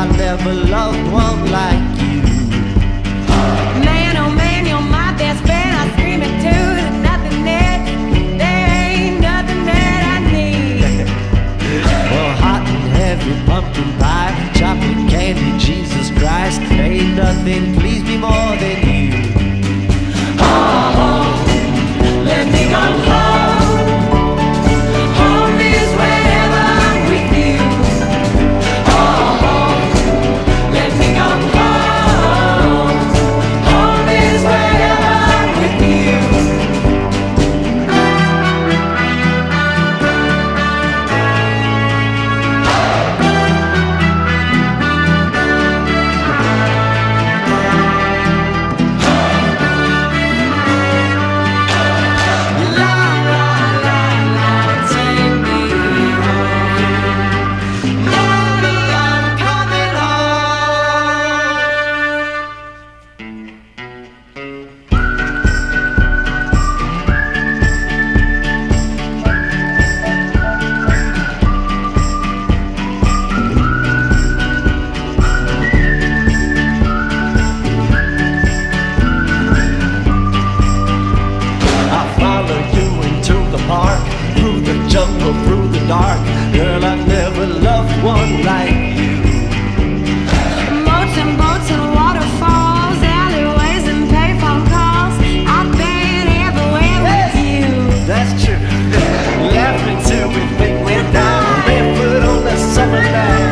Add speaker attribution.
Speaker 1: I never loved one like you. summertime.